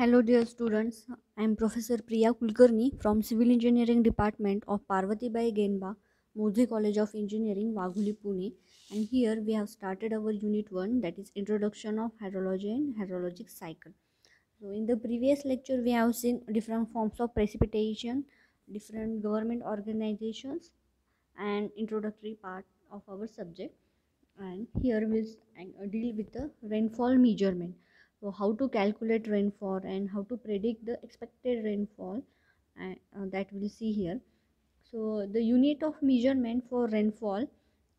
Hello dear students, I am Professor Priya Kulkarni from Civil Engineering Department of Parvati Bai Genba, Moze College of Engineering, Wagholi, Pune. And here we have started our unit 1 that is Introduction of Hydrology and Hydrologic Cycle. So in the previous lecture we have seen different forms of precipitation, different government organizations and introductory part of our subject. And here we'll deal with the rainfall measurement so how to calculate rainfall and how to predict the expected rainfall uh, that we'll see here. So the unit of measurement for rainfall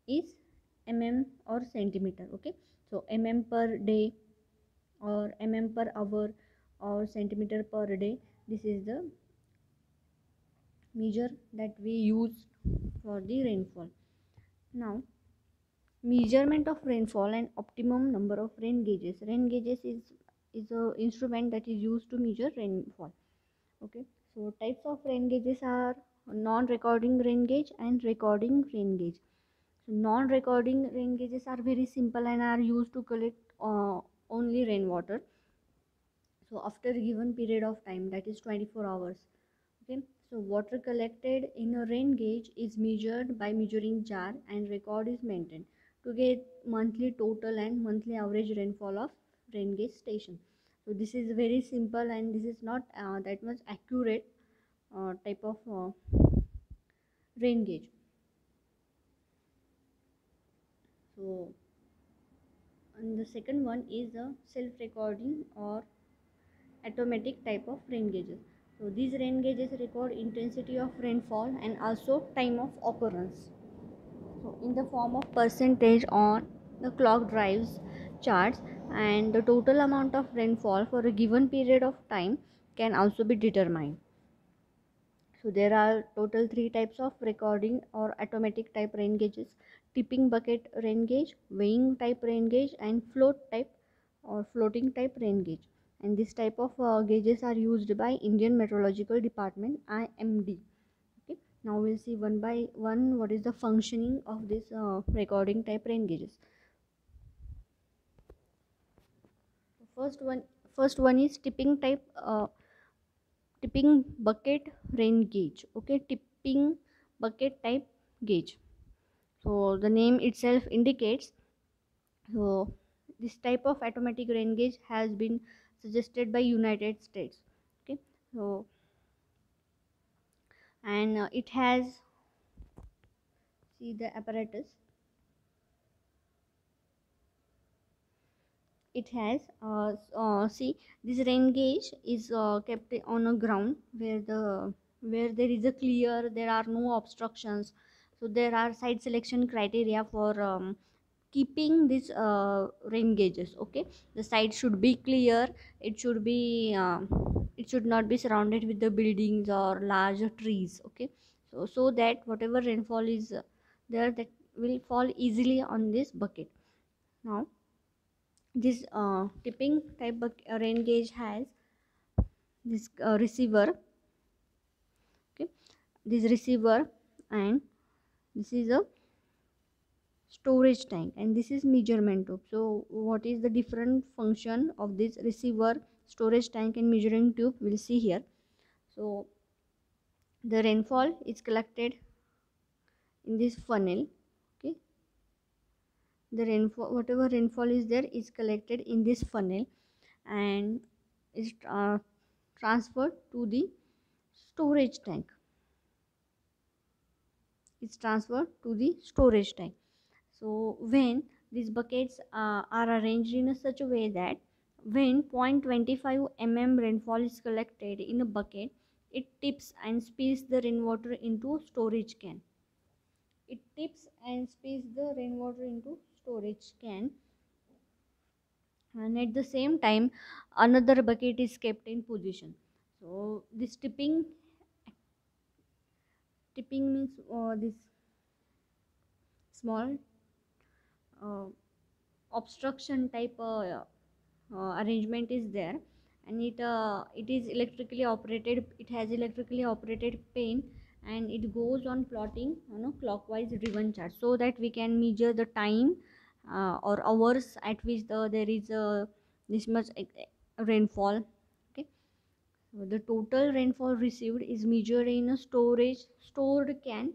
is mm or centimeter okay? So mm per day or mm per hour or centimeter per day this is the measure that we use for the rainfall. Now measurement of rainfall and optimum number of rain gauges. Rain gauges is is a instrument that is used to measure rainfall. Okay. So types of rain gauges are non-recording rain gauge and recording rain gauge. So non-recording rain gauges are very simple and are used to collect uh, only rainwater. So after a given period of time that is 24 hours. Okay. So water collected in a rain gauge is measured by measuring jar and record is maintained to get monthly total and monthly average rainfall of rain gauge station. So this is very simple and this is not uh, that much accurate uh, type of uh, rain gauge. So and the second one is the self recording or automatic type of rain gauges. So these rain gauges record intensity of rainfall and also time of occurrence so in the form of percentage on the clock drives charts and the total amount of rainfall for a given period of time can also be determined. So there are total three types of recording or automatic type rain gauges tipping bucket rain gauge weighing type rain gauge and float type or floating type rain gauge. And this type of uh, gauges are used by indian meteorological department imd now we'll see one by one what is the functioning of this uh, recording type rain gauges. First one first one is tipping type uh, tipping bucket rain gauge okay? Tipping bucket type gauge. So the name itself indicates so this type of automatic rain gauge has been suggested by united states okay? So and uh, it has see the apparatus? It has uh, uh, see this rain gauge is uh, kept on a ground where the where there is a clear there are no obstructions. So there are site selection criteria for um, keeping these uh, rain gauges okay? The site should be clear it should be uh, it should not be surrounded with the buildings or large trees okay? So so that whatever rainfall is there that will fall easily on this bucket. Now this uh, tipping type bucket, uh, rain gauge has this uh, receiver okay? This receiver and this is a storage tank and this is measurement tube. So what is the different function of this receiver storage tank and measuring tube we'll see here. So the rainfall is collected in this funnel okay? The rainfall whatever rainfall is there is collected in this funnel and is uh, transferred to the storage tank. It's transferred to the storage tank. So when these buckets uh, are arranged in a such a way that when 0.25 mm rainfall is collected in a bucket, it tips and spills the rainwater into storage can. It tips and spills the rainwater into storage can and at the same time another bucket is kept in position. So this tipping tipping means uh, this small uh, obstruction type uh, arrangement is there. And it uh, it is electrically operated it has electrically operated pen and it goes on plotting you know clockwise driven chart so that we can measure the time uh, or hours at which the there is a this much rainfall okay? The total rainfall received is measured in a storage stored can.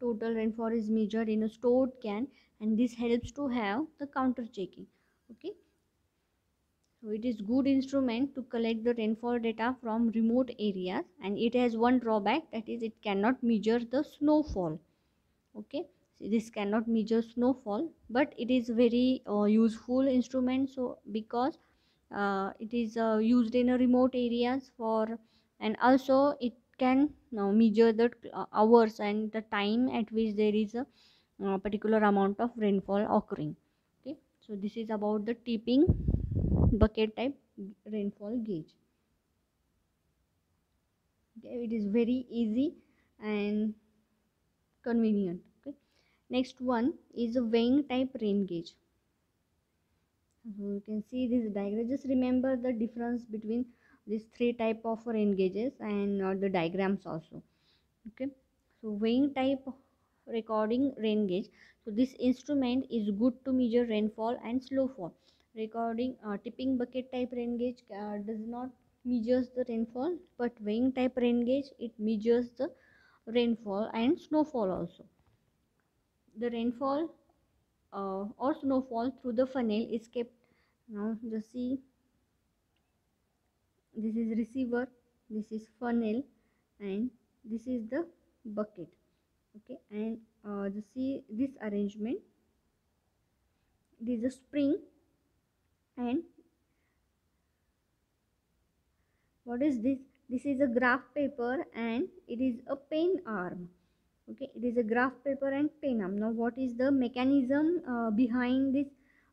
Total rainfall is measured in a stored can and this helps to have the counter checking okay. So it is good instrument to collect the rainfall data from remote areas and it has one drawback that is it cannot measure the snowfall. Okay. So this cannot measure snowfall but it is very uh, useful instrument. So because uh, it is uh, used in a remote areas for and also it can now measure the uh, hours and the time at which there is a uh, particular amount of rainfall occurring so this is about the tipping bucket type rainfall gauge. Okay it is very easy and convenient. Okay. Next one is a weighing type rain gauge. So you can see this diagram. Just remember the difference between these three type of rain gauges and uh, the diagrams also. Okay. So weighing type recording rain gauge. So this instrument is good to measure rainfall and snowfall recording uh, tipping bucket type rain gauge uh, does not measures the rainfall but weighing type rain gauge it measures the rainfall and snowfall also. The rainfall uh, or snowfall through the funnel is kept. Now just see. This is receiver this is funnel and this is the bucket okay and uh, the see this arrangement this is a spring and what is this? This is a graph paper and it is a pen arm. Okay it is a graph paper and pen arm. Now what is the mechanism uh, behind this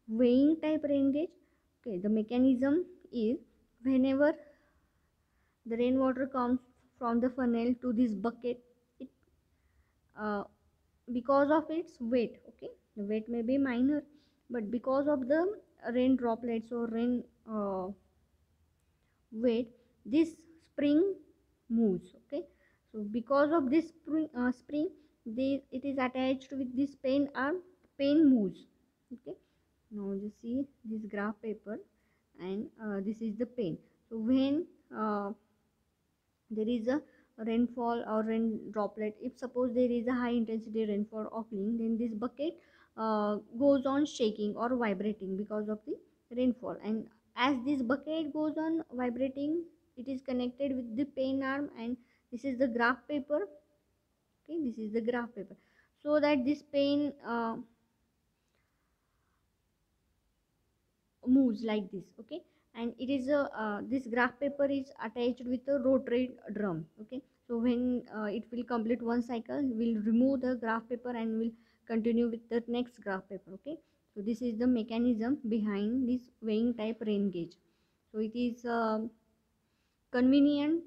weighing type rain gauge okay the mechanism is whenever the rainwater comes from the funnel to this bucket uh, because of its weight okay? The weight may be minor but because of the rain droplets or rain uh, weight this spring moves okay? So because of this spring, uh, spring it is attached with this pen arm pen moves okay? Now you see this graph paper and uh, this is the pen so when uh, there is a rainfall or rain droplet. If suppose there is a high intensity rainfall occurring then this bucket uh, goes on shaking or vibrating because of the rainfall. And as this bucket goes on vibrating it is connected with the pen arm and this is the graph paper. Okay this is the graph paper. So that this pen uh, moves like this. Okay and it is a uh, this graph paper is attached with a rotary drum okay? So when uh, it will complete one cycle we'll remove the graph paper and we'll continue with the next graph paper okay? So this is the mechanism behind this weighing type rain gauge. So it is uh, convenient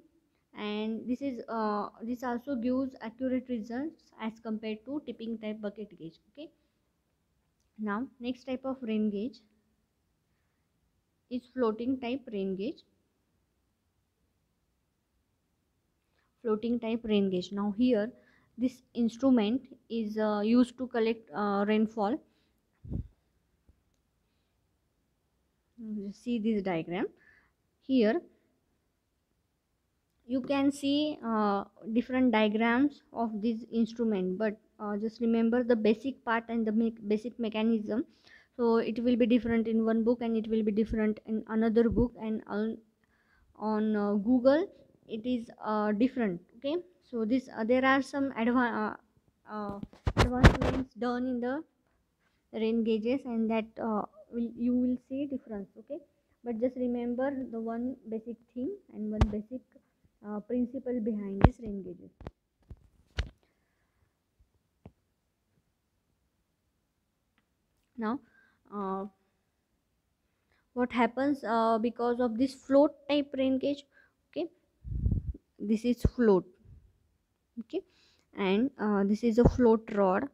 and this is uh, this also gives accurate results as compared to tipping type bucket gauge okay? Now next type of rain gauge is floating type rain gauge. Floating type rain gauge. Now here this instrument is uh, used to collect uh, rainfall. See this diagram. Here you can see uh, different diagrams of this instrument but uh, just remember the basic part and the me basic mechanism so it will be different in one book and it will be different in another book and on, on uh, google it is uh, different okay? So this uh, there are some adva- uh, uh, advancements done in the rain gauges and that uh, will you will see difference okay? But just remember the one basic thing and one basic principle behind this rain gauges. Now what happens uh, because of this float type rain gauge okay this is float okay and uh, this is a float rod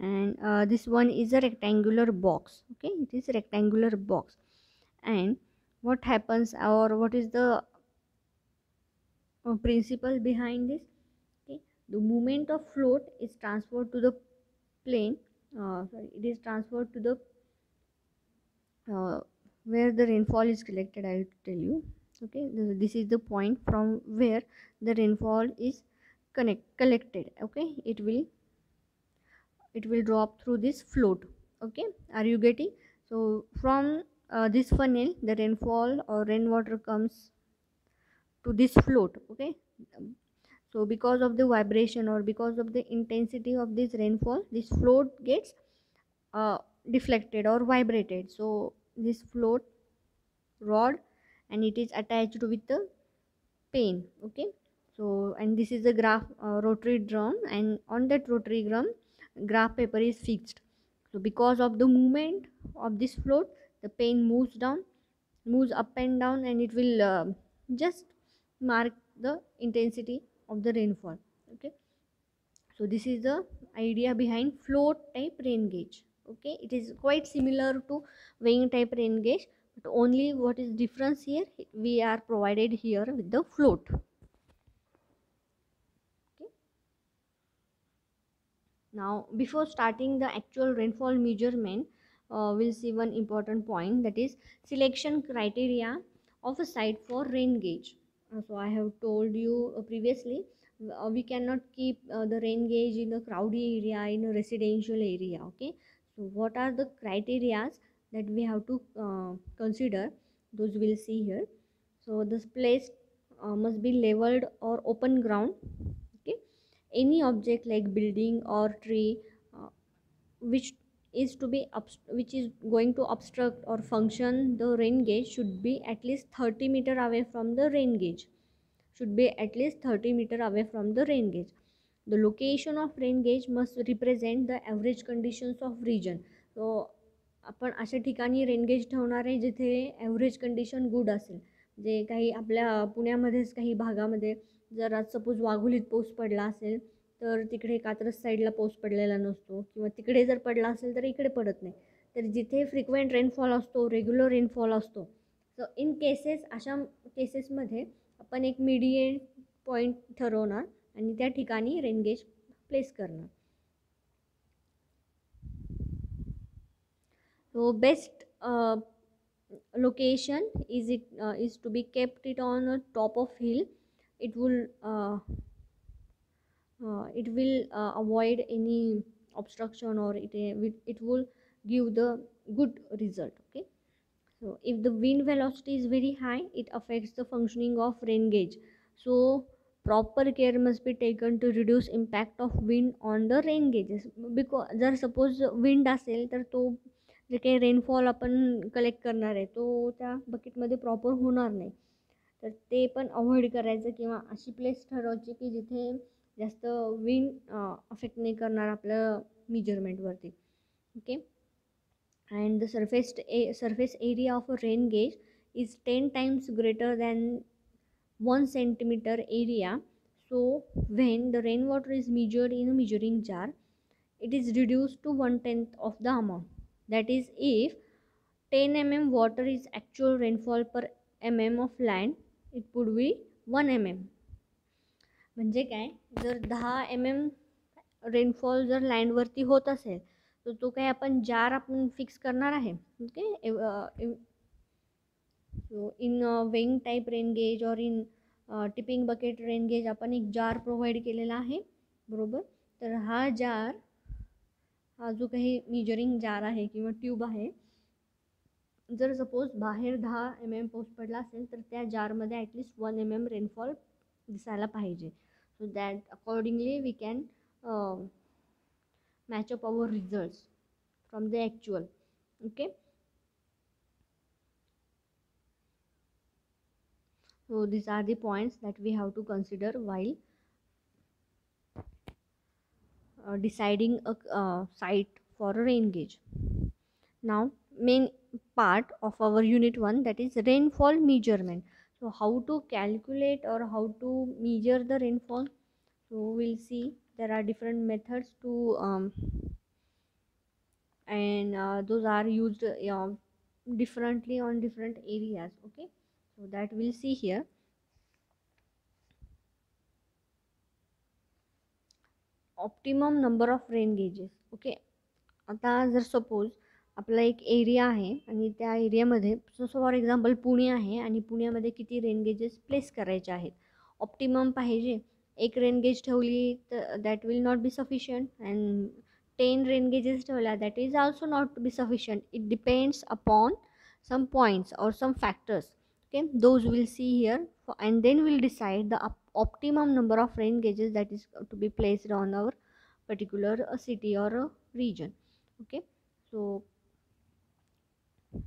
and uh, this one is a rectangular box okay it is rectangular box and what happens or what is the uh, principle behind this okay the movement of float is transferred to the plane uh, sorry it is transferred to the uh, where the rainfall is collected i will tell you. Okay this is the point from where the rainfall is connect collected. Okay it will it will drop through this float. Okay are you getting? So from uh, this funnel the rainfall or rainwater comes to this float. Okay so because of the vibration or because of the intensity of this rainfall this float gets uh, deflected or vibrated. So this float rod and it is attached with the pane okay? So and this is a graph uh, rotary drum and on that rotary drum graph paper is fixed. So because of the movement of this float the pane moves down moves up and down and it will uh, just mark the intensity of the rainfall okay? So this is the idea behind float type rain gauge okay it is quite similar to weighing type rain gauge but only what is difference here we are provided here with the float. Okay. Now before starting the actual rainfall measurement uh, we'll see one important point that is selection criteria of a site for rain gauge. Uh, so i have told you uh, previously uh, we cannot keep uh, the rain gauge in a crowded area in a residential area okay so what are the criterias that we have to uh, consider? Those we'll see here. So this place uh, must be leveled or open ground okay? Any object like building or tree uh, which is to be which is going to obstruct or function the rain gauge should be at least 30 meter away from the rain gauge. Should be at least 30 meter away from the rain gauge the location of rain gauge must represent the average conditions of region. So आपण अशा ठिकाणी rain gauge ठेवणार आहे जिथे average condition good असेल. जे काही आपल्या पुण्यामध्येच काही भागामध्ये जर आज सपोज वाघोलीत पाऊस पडला असेल तर तिकडे कात्रज साईडला पाऊस पडलेला नसतो. किंवा तिकडे जर पडला असेल तर इकडे पडत नाही. तर जिथे फ्रिक्वेंट रेनफॉल असतो रेग्युलर रेनफॉल असतो. सो इन केसेस अशा केसेसमध्ये आपण एक मीडिएट पॉईंट ठरवणार. आठिका रेनगेज प्लेस करना तो best location is it is to be kept it on a top of hill it will it will avoid any obstruction और it it will give the good result okay if the wind velocity is very high it affects the functioning of rain gauge so proper care must be taken to reduce impact of wind on the rain gauges because जर suppose wind असेल तर तो जे काही rainfall आपण collect करणार आहे तो त्या बकेटमध्ये प्रॉपर होणार नाही. तर ते पण अवॉइड करायचं किंवा अशी प्लेस ठरवायची की जिथे जास्त विंड अफेक्ट नाही करणार आपलं मेजरमेंटवरती okay and the surface a surface area of a rain gauge is ten times greater than one centimetre area so when the rain water is measure in a measuring jar it is it is reduced to one tenth of the amount. That is M 10 mm water is actual rainfall M mm of land it would be 1 mm म्हणजे काय? जर दहा M M rainfall जर लँडवरती होत असेल तर तो काही आपण जार आपण फिक्स करणार आहे? Okay uh, so in weighing type rain gauge और in tipping bucket rain gauge आपण एक जार प्रोव्हाइड केलेला आहे. बरोबर? तर हा जार हा जो काही मेजरिंग जार आहे किंवा ट्यूब आहे जर सपोज बाहेर दहा एम एम पाऊस पडला असेल तर त्या जारमध्ये at least one M M rainfall दिसायला पाहिजे. So that accordingly we can match up our results from the actual okay so these are the points that we have to consider while uh, deciding a uh, site for a rain gauge. Now main part of our unit 1 that is rainfall measurement. So how to calculate or how to measure the rainfall? So we'll see. There are different methods to um, and uh, those are used uh, differently on different areas okay so that we'll see here. Optimum number of rain gauges okay आता जर suppose आपला एक area आहे आणि त्या एरियामध्ये so for example Pune आहे आणि पुण्यामध्ये किती रेन गेजेस प्लेस करायचे आहेत? ऑप्टिमम पाहिजे. एक रेन गेज ठेवली तर that will not be sufficient and ten rain gauges ठेवल्या that is also not be sufficient it depends upon some points or some factors okay those we'll see here. And then we'll decide the op- optimum number of rain gauges that is to be placed on our particular uh, city or uh, region. Okay so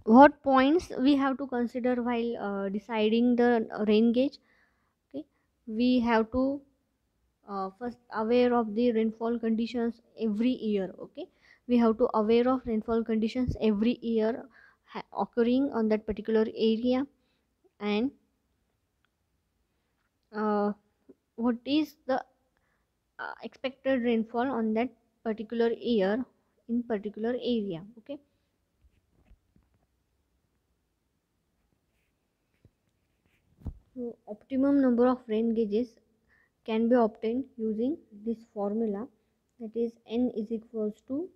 what points we have to consider while uh, deciding the rain gauge? Okay we have to uh, first aware of the rainfall conditions every year. Okay we have to aware of rainfall conditions every year occurring on that particular area and uh, what is the uh, expected rainfall on that particular year in particular area okay? So optimum number of rain gauges can be obtained using this formula. That is n is equals to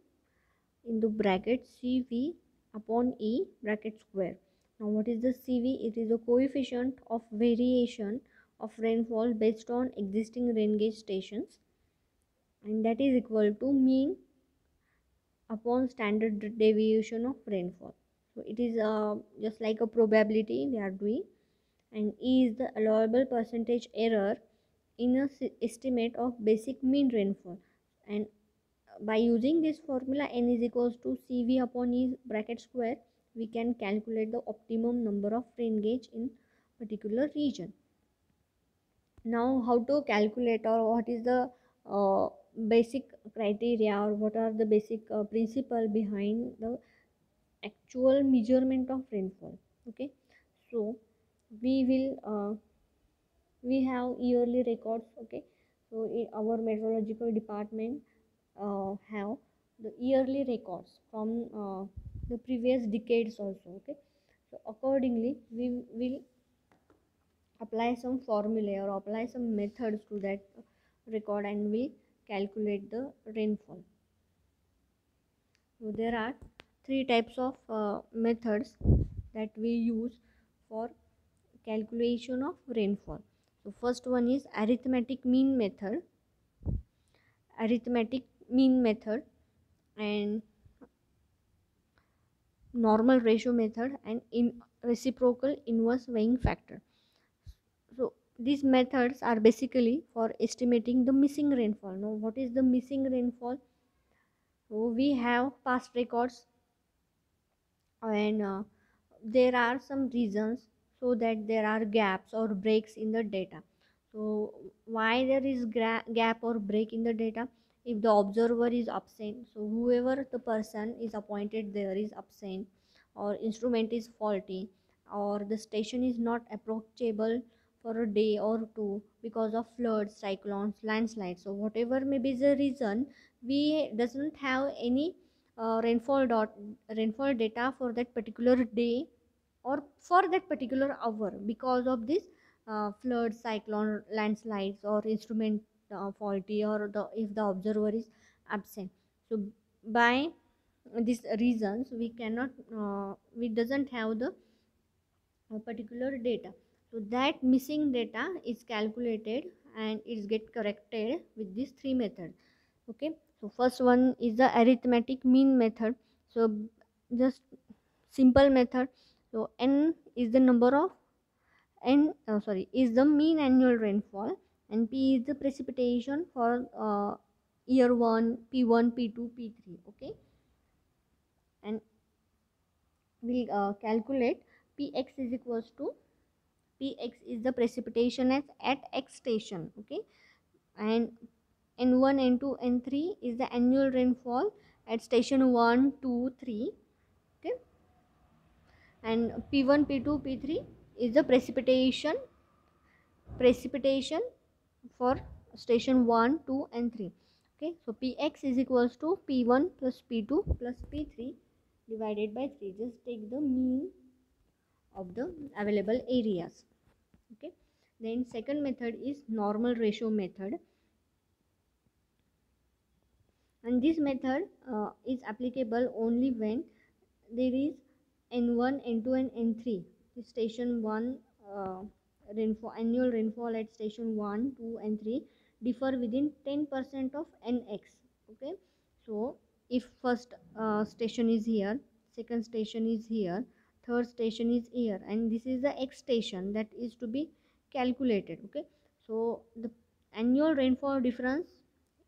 in the bracket cv upon e bracket square now what is the cv it is a coefficient of variation of rainfall based on existing rain gauge stations. And that is equal to mean upon standard deviation of rainfall. So it is uh, just like a probability we are doing. And e is the allowable percentage error in a estimate of basic mean rainfall. And by using this formula n is equals to cv upon e bracket square we can calculate the optimum number of rain gauge in particular region. Now how to calculate or what is the uh, basic criteria or what are the basic uh, principle behind the actual measurement of rainfall? Okay so we will uh, we have yearly records okay? So our meteorological department uh, have the yearly records from uh, the previous decades also okay? So accordingly we will apply some formula or apply some methods to that record and we calculate the rainfall. So there are three types of uh, methods that we use for calculation of rainfall. So first one is arithmetic mean method. Arithmetic mean method and normal ratio method and in reciprocal inverse weighing factor. So these methods are basically for estimating the missing rainfall. Now what is the missing rainfall? So we have past records and uh, there are some reasons so that there are gaps or breaks in the data. So why there is gap or break in the data if the observer is absent so whoever the person is appointed there is absent. Or instrument is faulty. Or the station is not approachable for a day or two because of floods cyclones landslides. So whatever may be the reason we doesn't have any uh, rainfall dot rainfall data for that particular day or for that particular hour because of this uh, flood cyclone landslides or instrument uh, faulty or the if the observer is absent. So by these reasons we cannot uh, we doesn't have the uh, particular data. So that missing data is calculated and it's get corrected with these three methods okay? So first one is the arithmetic mean method. So just simple method. So n is the number of n uh, sorry is the mean annual rainfall and p is the precipitation for uh, year 1 p1 p2 p3 okay? And we'll uh, calculate px is equals to px is the precipitation at, at x station okay? And n1 n2 n3 is the annual rainfall at station 1 2 3 okay? And p1 p2 p3 is the precipitation precipitation for station 1 2 and 3 okay so px is equals to p1 plus p2 plus p3 divided by 3 just take the mean of the available areas. Okay then second method is normal ratio method. And this method uh, is applicable only when there is n1 n2 and n3 the station 1 uh, rainfall annual rainfall at station 1 2 and 3 differ within 10% of nx okay? So if first uh, station is here second station is here third station is here and this is the x station that is to be calculated okay? So the annual rainfall difference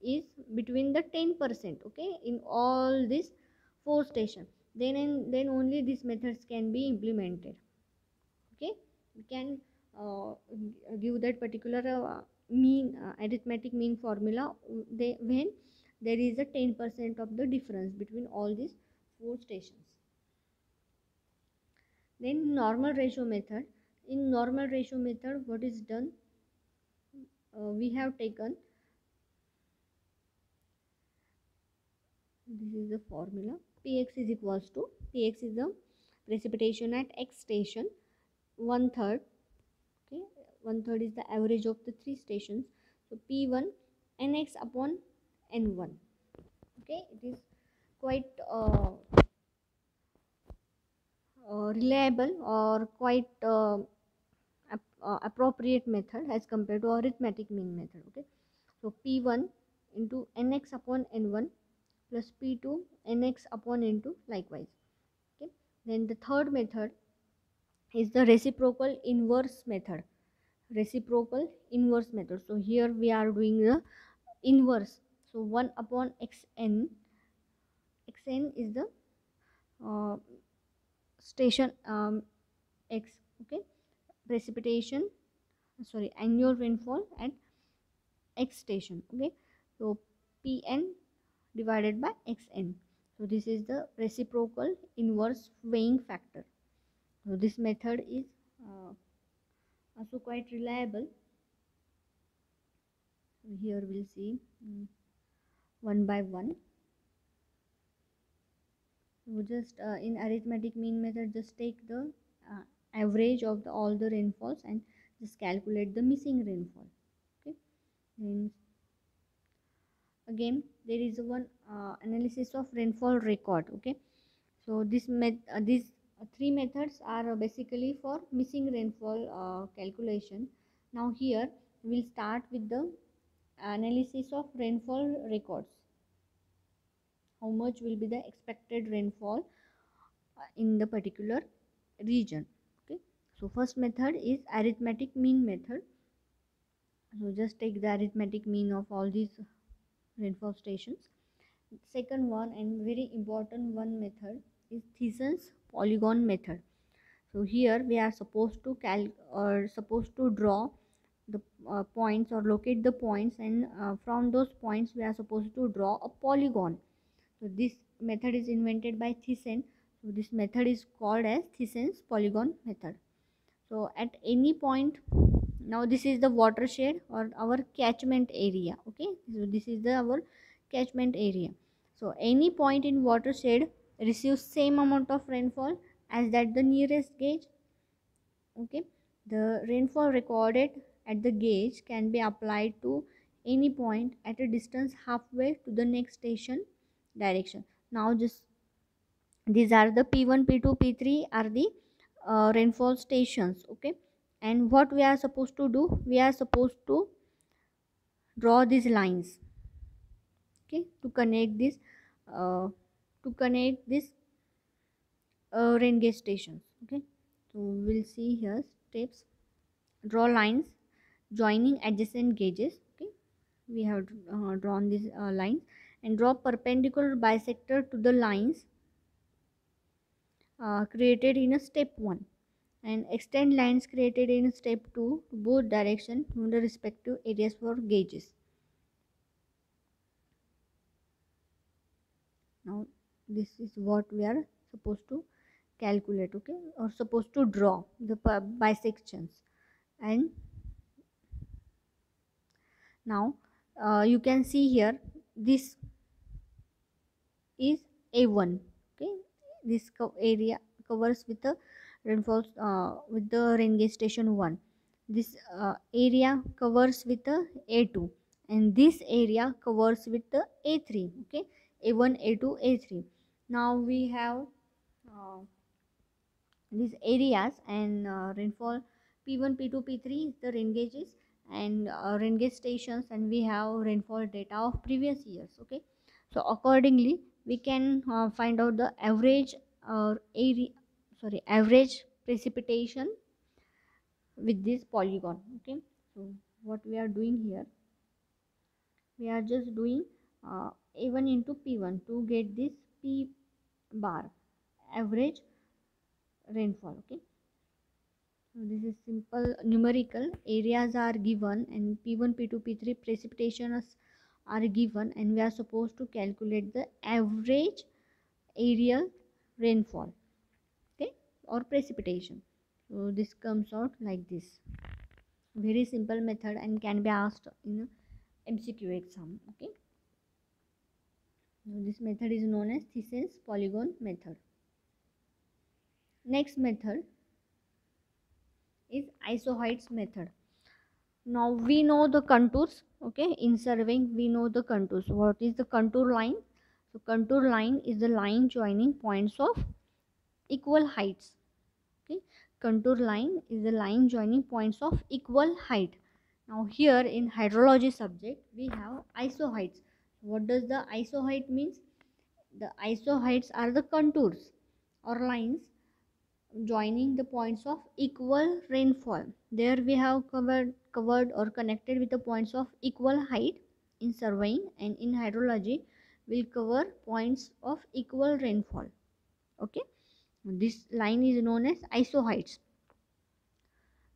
is between the 10% okay in all these four stations then and then only these methods can be implemented okay? We can give that particular uh, mean uh, arithmetic mean formula they when there is a 10% of the difference between all these four stations. Then normal ratio method. In normal ratio method what is done? Uh, we have taken this is the formula px is equals to px is the precipitation at x station one third one third is the average of the three stations. So p1 nx upon n1 okay it is quite uh, uh, reliable or quite uh, uh, appropriate method as compared to arithmetic mean method. Okay so p1 into nx upon n1 plus p2 nx upon n2 likewise. Okay then the third method is the reciprocal inverse method reciprocal inverse method. So here we are doing the inverse. So 1 upon xn xn is the uh, station um, x okay? Precipitation sorry annual rainfall at x station okay? So pn divided by xn. So this is the reciprocal inverse weighing factor. So this method is uh, also quite reliable. Here we'll see um, one by one. So just uh, in arithmetic mean method just take the uh, average of the, all the rainfalls and just calculate the missing rainfall okay? Then again there is one uh, analysis of rainfall record okay? So this met uh, uh, three methods are basically for missing rainfall uh, calculation. Now here we'll start with the analysis of rainfall records. How much will be the expected rainfall uh, in the particular region okay? So first method is arithmetic mean method. So just take the arithmetic mean of all these rainfall stations. Second one and very important one method is Thiessen polygon method. So here we are supposed to cal or supposed to draw the uh, points or locate the points and uh, from those points we are supposed to draw a polygon. So this method is invented by Thiessen so this method is called as Thiessen's polygon method. So at any point now this is the watershed or our catchment area okay? So this is the our catchment area. So any point in watershed receives same amount of rainfall as that the nearest gauge. Okay? The rainfall recorded at the gauge can be applied to any point at a distance halfway to the next station direction. Now just these are the p1 p2 p3 are the uh, rainfall stations. Okay? And what we are supposed to do? We are supposed to draw these lines. Okay? To connect this uh, to connect this uh, rain gauge stations okay? So we'll see here steps. Draw lines joining adjacent gauges okay? We have uh, drawn these uh, lines. And draw perpendicular bisector to the lines uh, created in a step 1 and extend lines created in step 2 to both direction from the respective areas for gauges now this is what we are supposed to calculate okay? Or supposed to draw the bisections. And now uh, you can see here this is a1 okay? This co area covers with the rainfall uh, with the rain gauge station 1 this uh, area covers with the a2 and this area covers with the a3 okay? A1 a2 a3 now we have uh, these areas and uh, rainfall p1 p2 p3 is the rain gauges and uh, rain gauge stations and we have rainfall data of previous years okay? So accordingly we can uh, find out the average or uh, area sorry average precipitation with this polygon okay? So what we are doing here we are just doing uh, a1 into p1 to get this p bar average rainfall okay? So this is simple numerical. Areas are given and p1 p2 p3 precipitation are given and we are supposed to calculate the average areal rainfall okay or precipitation. So this comes out like this. Very simple method and can be asked in mcq exam okay this method is known as Thiessen polygon method. Next method is isohyets method. Now we know the contours okay? In surveying we know the contours. What is the contour line? So contour line is the line joining points of equal heights okay? Contour line is the line joining points of equal height. Now here in hydrology subject we have isohyets what does the isohyet means? The isohyets are the contours or lines joining the points of equal rainfall. There we have covered covered or connected with the points of equal height in surveying and in hydrology will cover points of equal rainfall. Okay? This line is known as isohyets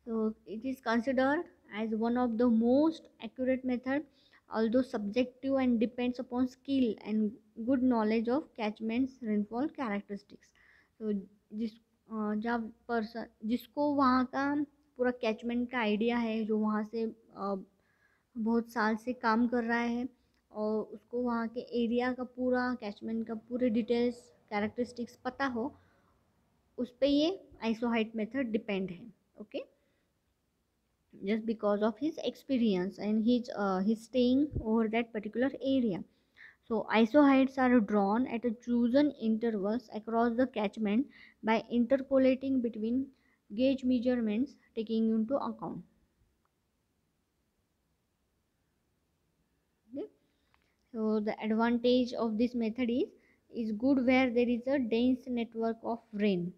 so it is considered as one of the most accurate method although subjective and depends upon skill and good knowledge of catchments, rainfall characteristics. तो जिस जब person जिसको वहाँ का पूरा catchment का idea है, जो वहाँ से बहुत साल से काम कर रहा है, और उसको वहाँ के एरिया का पूरा कैचमेंट का पूरे डिटेल्स कैरेक्टरिस्टिक्स पता हो, उस पर ये आइसोहाइट मेथड डिपेंड है okay just because of his experience and his uh, his staying over that particular area. So isohyets are drawn at a chosen intervals across the catchment by interpolating between gauge measurements taking into account. Okay. so the advantage of this method is is good where there is a dense network of rain.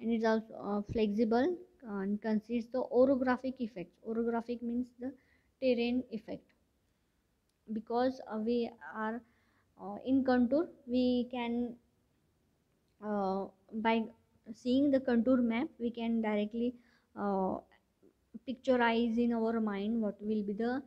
And it's also uh, flexible and consists the orographic effects. Orographic means the terrain effect because uh, we are uh, in contour we can uh, by seeing the contour map we can directly uh, picturize in our mind what will be the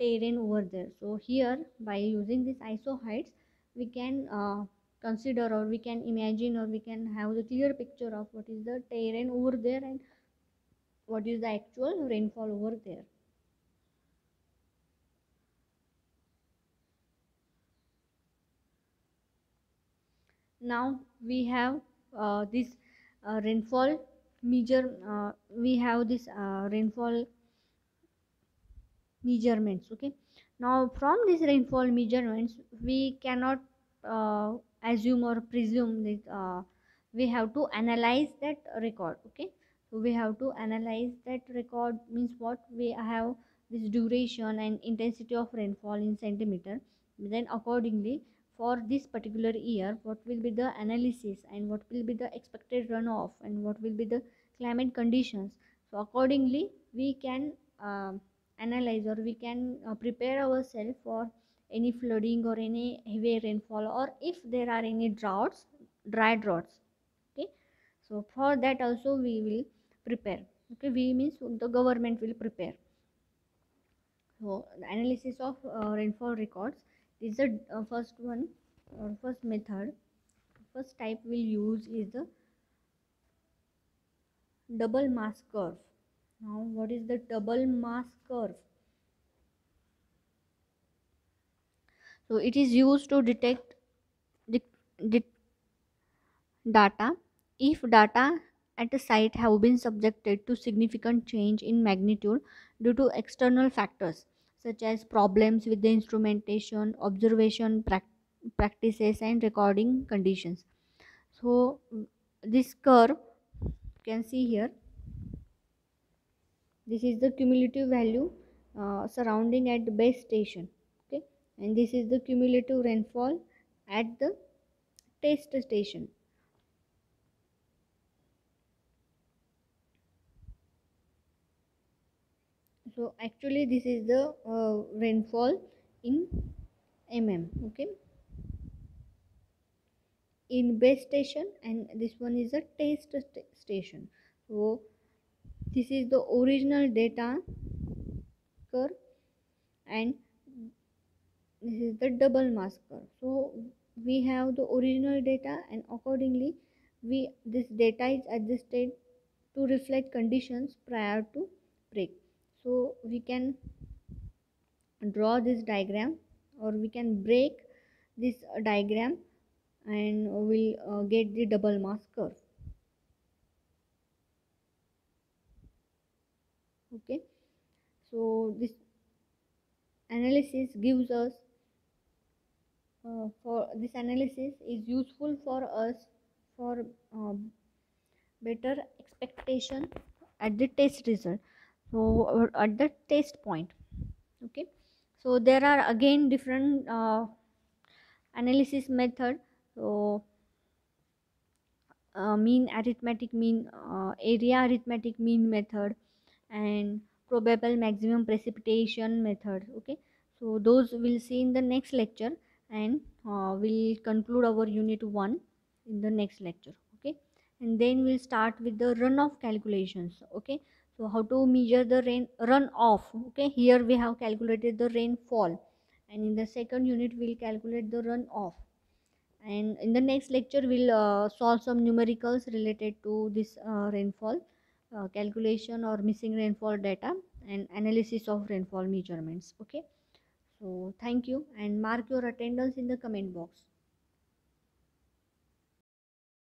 terrain over there so here by using this isohyets we can uh, consider or we can imagine or we can have the clear picture of what is the terrain over there and what is the actual rainfall over there? Now we have uh, this uh, rainfall measure uh, we have this uh, rainfall measurements okay? Now from this rainfall measurements we cannot uh, assume or presume that uh, we have to analyze that record okay we have to analyze that record means what we have this duration and intensity of rainfall in centimeter. Then accordingly for this particular year what will be the analysis and what will be the expected runoff and what will be the climate conditions? So accordingly we can uh, analyze or we can uh, prepare ourselves for any flooding or any heavy rainfall or if there are any droughts dry droughts. Okay? So for that also we will prepare. Okay we means the government will prepare. So the analysis of uh, rainfall records this is the uh, first one or first method. First type we'll use is the double mass curve. Now what is the double mass curve? So it is used to detect the, the data. If data at a site have been subjected to significant change in magnitude due to external factors such as problems with the instrumentation, observation pra practices and recording conditions. So this curve you can see here this is the cumulative value uh, surrounding at the base station okay and this is the cumulative rainfall at the test station so actually this is the uh, rainfall in mm okay? In base station and this one is a test st station. So this is the original data curve and this is the double mass curve. So we have the original data and accordingly we this data is adjusted to reflect conditions prior to break so we can draw this diagram or we can break this diagram and we'll uh, get the double mass curve. Okay. So this analysis gives us uh, for this analysis is useful for us for uh, better expectation at the test result so at the test point okay. So there are again different uh, analysis method. So uh, mean arithmetic mean uh, area arithmetic mean method and probable maximum precipitation method okay. So those we'll see in the next lecture and uh, we'll conclude our unit 1 in the next lecture okay. And then we'll start with the runoff calculations okay so how to measure the rain runoff okay here we have calculated the rainfall. And in the second unit we'll calculate the runoff and in the next lecture we'll uh, solve some numericals related to this uh, rainfall uh, calculation or missing rainfall data and analysis of rainfall measurements. Okay. So thank you and mark your attendance in the comment box